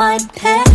my pet.